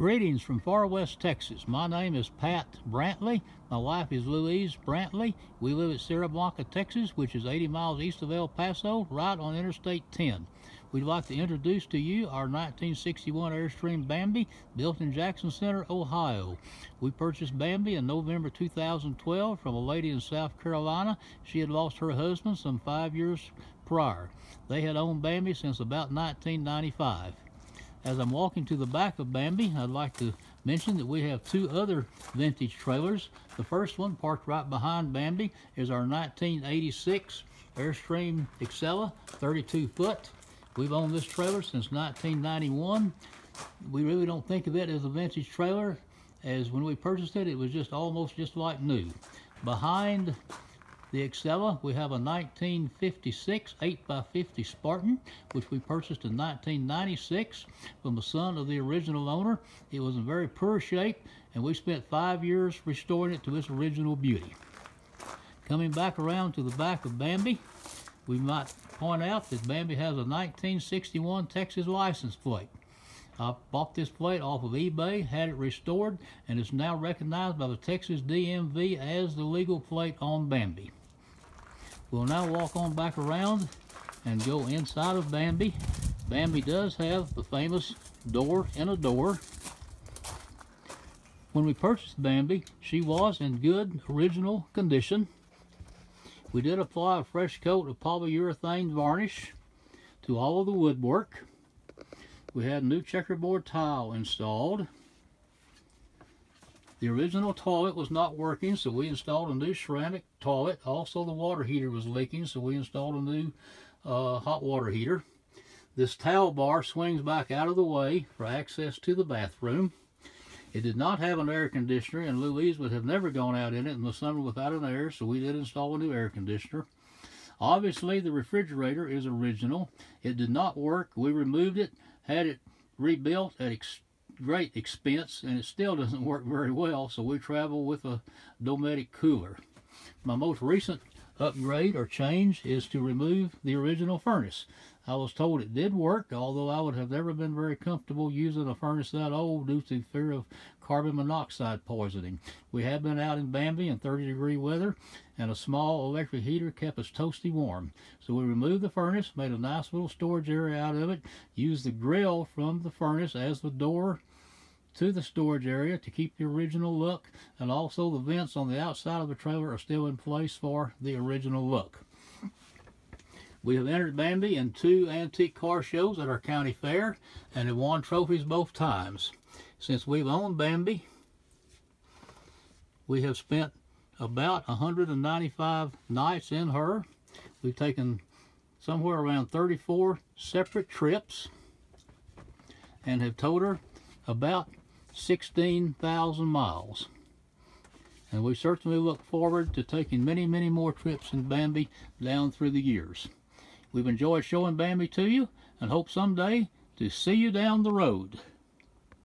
Greetings from far west Texas. My name is Pat Brantley. My wife is Louise Brantley. We live at Sierra Blanca, Texas, which is 80 miles east of El Paso, right on Interstate 10. We'd like to introduce to you our 1961 Airstream Bambi, built in Jackson Center, Ohio. We purchased Bambi in November 2012 from a lady in South Carolina. She had lost her husband some five years prior. They had owned Bambi since about 1995. As I'm walking to the back of Bambi, I'd like to mention that we have two other vintage trailers. The first one, parked right behind Bambi, is our 1986 Airstream Excella, 32 foot. We've owned this trailer since 1991. We really don't think of it as a vintage trailer, as when we purchased it, it was just almost just like new. Behind the Excella, we have a 1956 8x50 Spartan, which we purchased in 1996 from the son of the original owner. It was in very poor shape, and we spent five years restoring it to its original beauty. Coming back around to the back of Bambi, we might point out that Bambi has a 1961 Texas license plate. I bought this plate off of eBay, had it restored, and it's now recognized by the Texas DMV as the legal plate on Bambi. We'll now walk on back around and go inside of Bambi. Bambi does have the famous door in a door. When we purchased Bambi, she was in good original condition. We did apply a fresh coat of polyurethane varnish to all of the woodwork. We had new checkerboard tile installed. The original toilet was not working, so we installed a new ceramic toilet. Also, the water heater was leaking, so we installed a new uh, hot water heater. This towel bar swings back out of the way for access to the bathroom. It did not have an air conditioner, and Louise would have never gone out in it in the summer without an air, so we did install a new air conditioner. Obviously, the refrigerator is original. It did not work. We removed it, had it rebuilt at great expense and it still doesn't work very well so we travel with a Dometic cooler. My most recent upgrade or change is to remove the original furnace. I was told it did work, although I would have never been very comfortable using a furnace that old due to fear of carbon monoxide poisoning. We have been out in Bambi in 30 degree weather, and a small electric heater kept us toasty warm. So we removed the furnace, made a nice little storage area out of it, used the grill from the furnace as the door to the storage area to keep the original look and also the vents on the outside of the trailer are still in place for the original look. We have entered Bambi in two antique car shows at our county fair and have won trophies both times. Since we've owned Bambi, we have spent about 195 nights in her. We've taken somewhere around 34 separate trips and have towed her about 16,000 miles. And we certainly look forward to taking many, many more trips in Bambi down through the years. We've enjoyed showing Bambi to you and hope someday to see you down the road.